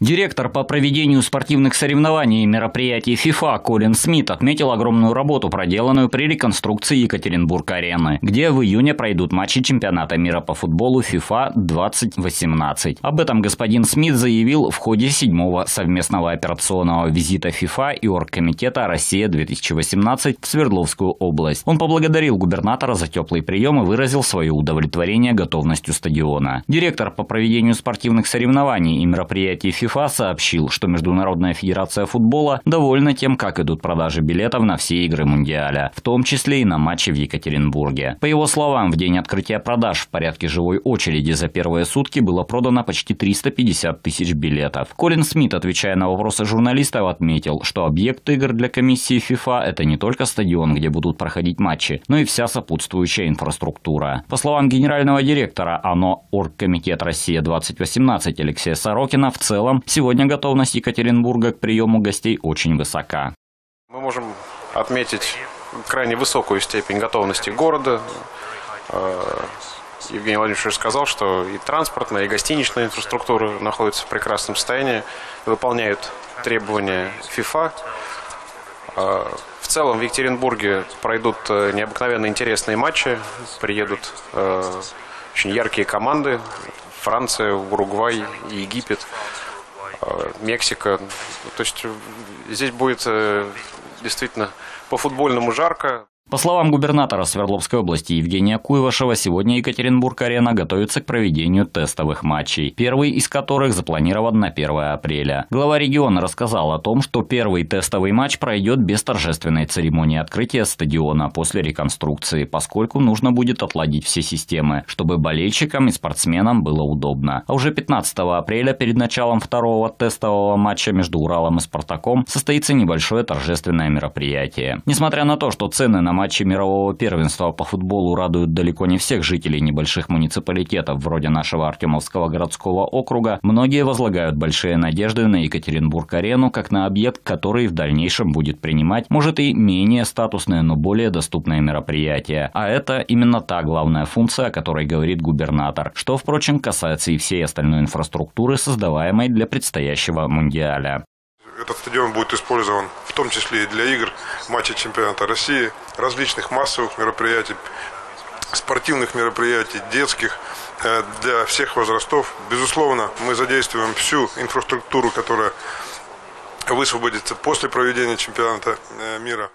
Директор по проведению спортивных соревнований и мероприятий ФИФА Колин Смит отметил огромную работу, проделанную при реконструкции Екатеринбург-арены, где в июне пройдут матчи чемпионата мира по футболу ФИФА 2018. Об этом господин Смит заявил в ходе седьмого совместного операционного визита ФИФА и Оргкомитета «Россия-2018» в Свердловскую область. Он поблагодарил губернатора за теплый прием и выразил свое удовлетворение готовностью стадиона. Директор по проведению спортивных соревнований и мероприятий ФИФА ФИФА сообщил, что Международная федерация футбола довольна тем, как идут продажи билетов на все игры Мундиаля, в том числе и на матчи в Екатеринбурге. По его словам, в день открытия продаж в порядке живой очереди за первые сутки было продано почти 350 тысяч билетов. Колин Смит, отвечая на вопросы журналистов, отметил, что объект игр для комиссии ФИФА – это не только стадион, где будут проходить матчи, но и вся сопутствующая инфраструктура. По словам генерального директора ОНО Оргкомитет Россия-2018 Алексея Сорокина, в целом сегодня готовность Екатеринбурга к приему гостей очень высока. Мы можем отметить крайне высокую степень готовности города. Э, Евгений Владимирович уже сказал, что и транспортная, и гостиничная инфраструктура находятся в прекрасном состоянии, выполняют требования ФИФА. Э, в целом в Екатеринбурге пройдут э, необыкновенно интересные матчи, приедут очень яркие команды, Франция, Уругвай, Египет. Э, Мексика. То есть э, здесь будет э, действительно по-футбольному жарко. По словам губернатора Свердловской области Евгения Куйвашева, сегодня Екатеринбург-арена готовится к проведению тестовых матчей, первый из которых запланирован на 1 апреля. Глава региона рассказал о том, что первый тестовый матч пройдет без торжественной церемонии открытия стадиона после реконструкции, поскольку нужно будет отладить все системы, чтобы болельщикам и спортсменам было удобно. А уже 15 апреля перед началом второго тестового матча между Уралом и Спартаком состоится небольшое торжественное мероприятие. Несмотря на то, что цены на матчи мирового первенства по футболу радуют далеко не всех жителей небольших муниципалитетов, вроде нашего Артемовского городского округа, многие возлагают большие надежды на Екатеринбург-арену как на объект, который в дальнейшем будет принимать, может и менее статусные, но более доступные мероприятия. А это именно та главная функция, о которой говорит губернатор, что, впрочем, касается и всей остальной инфраструктуры, создаваемой для предстоящего Мундиаля. Этот стадион будет использован в том числе и для игр матчей чемпионата России, различных массовых мероприятий, спортивных мероприятий, детских, э, для всех возрастов. Безусловно, мы задействуем всю инфраструктуру, которая высвободится после проведения чемпионата э, мира.